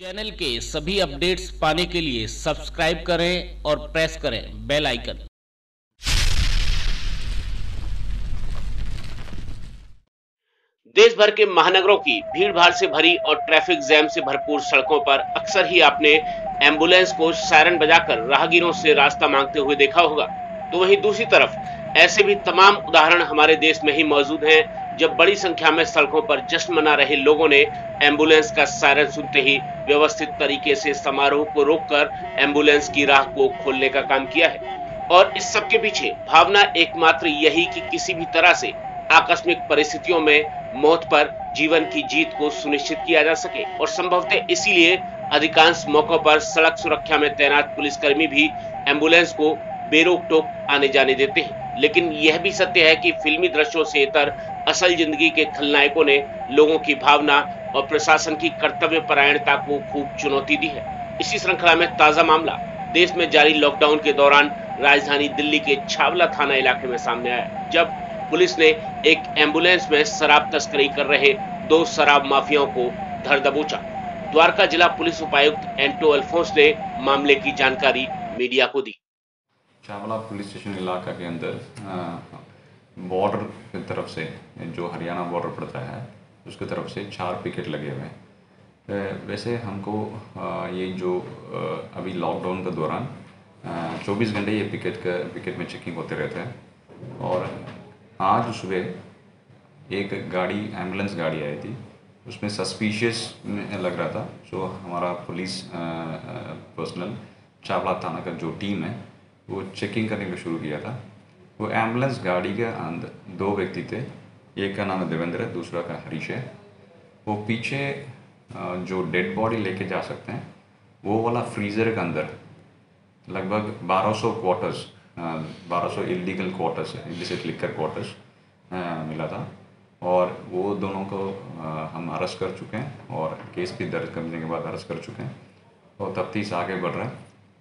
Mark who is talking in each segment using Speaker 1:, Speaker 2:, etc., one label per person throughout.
Speaker 1: Channel के सभी updates पाने के लिए सब्सक्राइब करें और प्रेस करें बेल आइकन। देश भर के महानगरों की भीड़ भाड़ से भरी और ट्रैफ़िक जैम से भरपूर सड़कों पर अक्सर ही आपने एंबुलेंस को सायरन बजाकर राहगीरों से रास्ता मांगते हुए देखा होगा। तो वहीं दूसरी तरफ़ ऐसे भी तमाम उदाहरण हमारे देश में ही मौजूद हैं। जब बड़ी संख्या में सड़कों पर जश्न मना रहे लोगों ने एंबुलेंस का सायरन सुनते ही व्यवस्थित तरीके से समारोह को रोककर एंबुलेंस की राह को खोलने का काम किया है। और इस सब के पीछे भावना एकमात्र यही कि किसी भी तरह से आकस्मिक परिस्थितियों में मौत पर जीवन की जीत को सुनिश्चित किया जा सके। और संभवतः इसीलिए अधिकांश मौकों पर सड़क सुरक्षा में तैनात पुलिसकर्मी भी एंबुलेंस को बेरोक टोक आने जाने देते हैं। लेकिन यह भी सत्य है कि फिल्मी दृश्यों से इतर असल ज़िंदगी के खलनायकों ने लोगों की भावना और प्रशासन की कर्तव्य परायणता को खूब चुनौती दी है। इसी श्रृंखला में ताज़ा मामला देश में जारी लॉकडाउन के दौरान राजधानी दिल्ली के छावला थाना इलाके में सामने आया, जब पुलिस ने एक एंबुलेंस में शराब तस्करी कर रहे दो शराब माफियाओं को धर दबोचा। द्वारका जिला पुलिस उपायुक्त एंटो अल्फोंस ने मामले की जानकारी मीडिया को दी।
Speaker 2: चावला पुलिस स्टेशन इलाका के अंदर बॉर्डर की तरफ़ से, जो हरियाणा बॉर्डर पड़ता है, उसकी तरफ़ से चार पिकेट लगे हुए हैं। वैसे हमको ये जो अभी लॉकडाउन के दौरान 24 घंटे ये पिकेट का पिकेट में चेकिंग होते रहते हैं। और आज सुबह एक गाड़ी एंबुलेंस गाड़ी आई थी, उसमें सस्पिशियस लग रहा था, जो हमारा पुलिस पर्सनल चावला थाना का जो टीम है, वो चेकिंग करने को शुरू किया था। वो एंबुलेंस गाड़ी के अंदर दो व्यक्ति थे। एक का नाम है देवेंद्र है दूसरा का हरीश है। वो पीछे जो डेड बॉडी लेके जा सकते हैं, वो वाला फ्रीज़र के अंदर लगभग 1200 क्वार्टर्स बारह सौ illegal quarters illicit liquor quarters मिला था। और वो दोनों को हम अरेस्ट कर चुके हैं और केस भी दर्ज करने के बाद अरेस्ट कर चुके हैं। और तफ्तीश आगे बढ़ रहा है।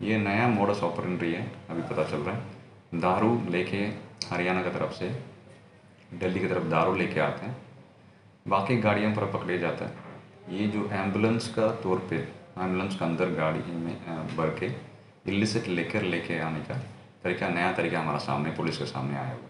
Speaker 2: ये नया मोडस ऑपरेंडरी है, अभी पता चल रहा है। दारू लेके हरियाणा की तरफ़ से, दिल्ली की तरफ़ दारू लेके आते हैं। बाकी गाड़ियों पर पकड़े जाता है। ये जो एंबुलेंस का तौर पे एंबुलेंस के अंदर गाड़ी में भर के इलिसिट लेकर लेके आने का तरीका, नया तरीका हमारा सामने, पुलिस के सामने आया हुआ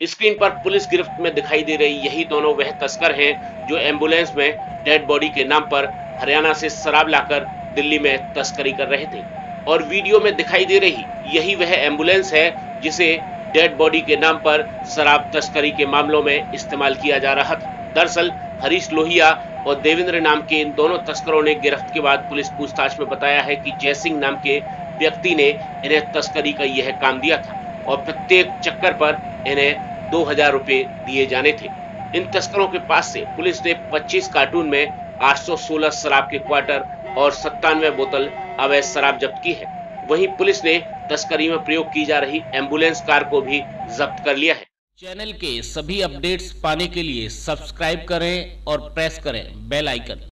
Speaker 1: स्क्रीन पर पुलिस गिरफ्त में दिखाई दे रही, यही दोनों वह तस्कर हैं जो एंबुलेंस में डेड बॉडी के नाम पर हरियाणा से शराब लाकर दिल्ली में तस्करी कर रहे थे। और वीडियो में दिखाई दे रही यही वह एंबुलेंस है जिसे डेड बॉडी के नाम पर शराब तस्करी के मामलों में इस्तेमाल किया जा रहा था। दरअसल, हरीश लोहिया और देवेंद्र नाम के इन दोनों तस्करों ने गिरफ्त के बाद पुलिस पूछताछ में बताया है कि जयसिंह नाम के व्यक्ति ने इन्हें तस्करी का यह काम दिया था और प्रत्येक चक्कर पर इन्हें दो हज़ार रुपए दिए जाने थे। इन तस्करों के पास से पुलिस ने 25 कार्टून में 816 शराब के क्वार्टर और सत्तानवे बोतल अवैध शराब जब्त की है। वहीं पुलिस ने तस्करी में प्रयोग की जा रही एंबुलेंस कार को भी जब्त कर लिया है। चैनल के सभी अपडेट्स पाने के लिए सब्सक्राइब करें और प्रेस करें बेल आइकन।